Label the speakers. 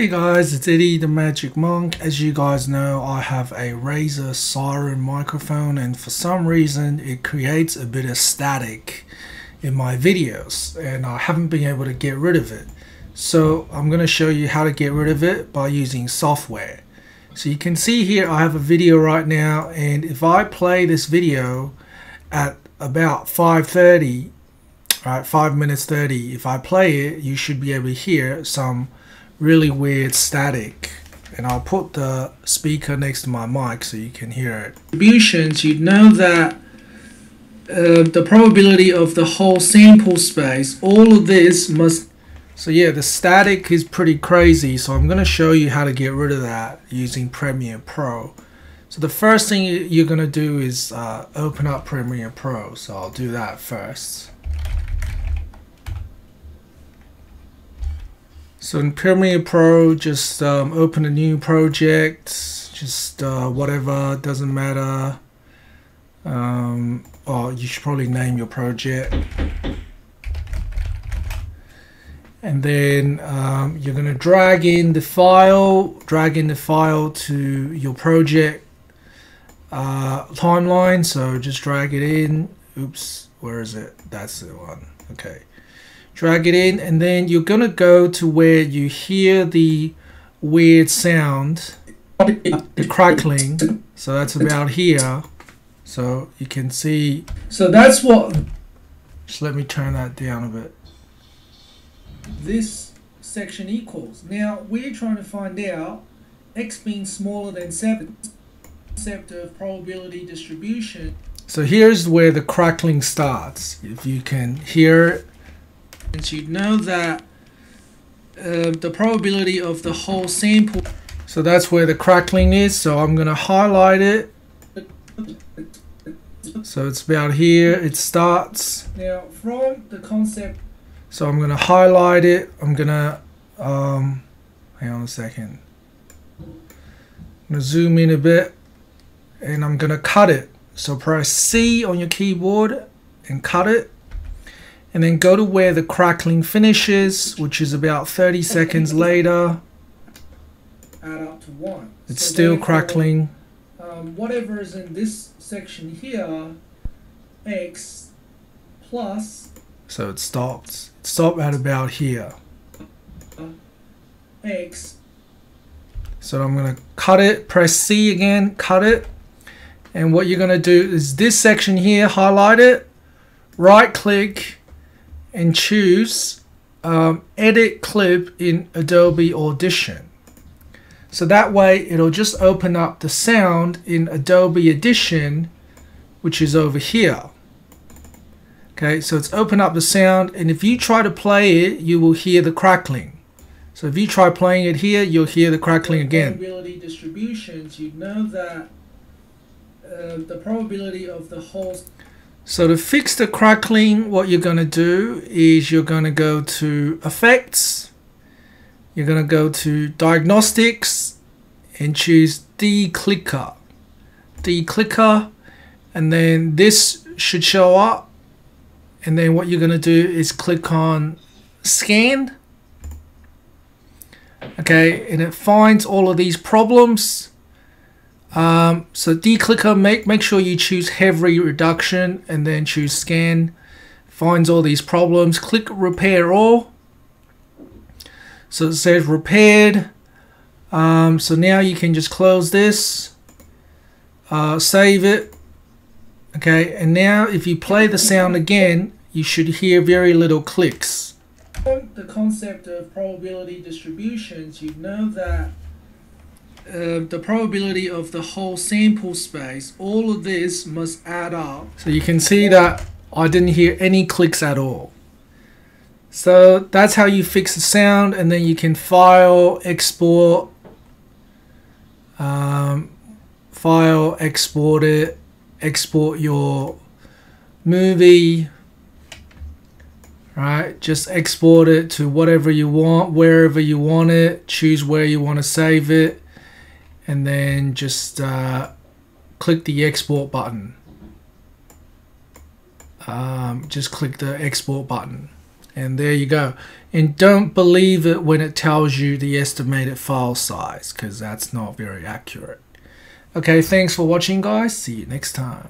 Speaker 1: Hey guys, it's Eddie the Magic Monk. As you guys know, I have a Razer Seiren microphone and for some reason it creates a bit of static in my videos and I haven't been able to get rid of it. So I'm going to show you how to get rid of it by using software. So you can see here I have a video right now and if I play this video at about 5.30, right, 5 minutes 30, if I play it you should be able to hear some really weird static and I'll put the speaker next to my mic so you can hear it. Distributions, you know that uh, the probability of the whole sample space, all of this must, so yeah, the static is pretty crazy. So I'm going to show you how to get rid of that using Premiere Pro. So the first thing you're going to do is uh, open up Premiere Pro. So I'll do that first. So in Premiere Pro, just um, open a new project, just uh, whatever, doesn't matter. Um, or you should probably name your project. And then um, you're going to drag in the file, drag in the file to your project uh, timeline. So just drag it in. Oops, where is it? That's the one. Okay drag it in and then you're gonna go to where you hear the weird sound the crackling. So that's about here. So you can see. So that's what just let me turn that down a bit. this section equals. Now we're trying to find out x being smaller than 7 concept of probability distribution. So here's where the crackling starts. If you can hear you know that uh, the probability of the whole sample so that's where the crackling is so I'm gonna highlight it. So it's about here it starts. Now from the concept so I'm gonna highlight it I'm gonna um, hang on a second. I'm gonna zoom in a bit and I'm gonna cut it. So press C on your keyboard and cut it and then go to where the crackling finishes, which is about 30 seconds later. Add up to one. It's so still crackling. Um, whatever is in this section here, x plus. So it stops. It stopped at about here. X. So I'm going to cut it, press C again, cut it. And what you're going to do is this section here, highlight it, right click, and choose um, edit clip in Adobe Audition. So that way it'll just open up the sound in Adobe Audition, which is over here. Okay, so it's open up the sound and if you try to play it, you will hear the crackling. So if you try playing it here, you'll hear the crackling again. Probability distributions, you know that uh, the probability of the whole so to fix the crackling, what you're going to do is you're going to go to Effects, you're going to go to Diagnostics and choose Declicker. Declicker and then this should show up and then what you're going to do is click on Scan. Okay, and it finds all of these problems um, so declicker, make, make sure you choose heavy reduction and then choose scan. Finds all these problems. Click repair all. So it says repaired. Um, so now you can just close this. Uh, save it. Okay, and now if you play the sound again, you should hear very little clicks. The concept of probability distributions, you know that uh, the probability of the whole sample space, all of this must add up. So you can see that I didn't hear any clicks at all. So that's how you fix the sound and then you can file, export, um, file, export it, export your movie, right? Just export it to whatever you want, wherever you want it, choose where you want to save it and then just uh, click the export button. Um, just click the export button And there you go. And don't believe it when it tells you the estimated file size because that's not very accurate. Okay, thanks for watching guys. See you next time.